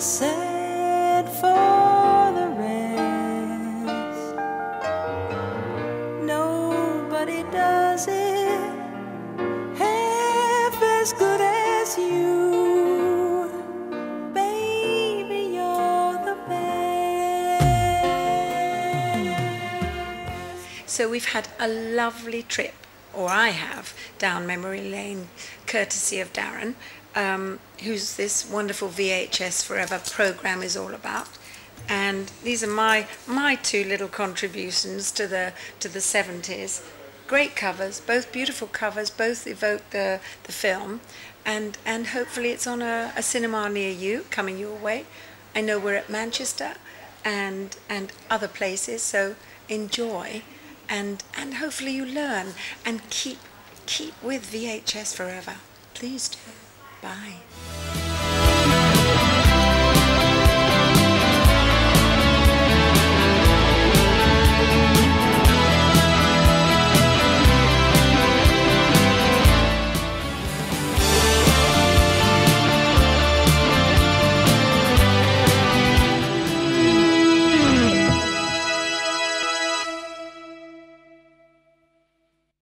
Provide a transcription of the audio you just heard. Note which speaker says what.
Speaker 1: sad for the rest. Nobody does it half as good as you.
Speaker 2: So we've had a lovely trip, or I have, down memory lane, courtesy of Darren, um, who's this wonderful VHS Forever program is all about. And these are my my two little contributions to the to the 70s. Great covers, both beautiful covers, both evoke the the film, and and hopefully it's on a, a cinema near you, coming your way. I know we're at Manchester, and and other places, so enjoy, and and hopefully you learn and keep keep with VHS forever. Please do. Bye.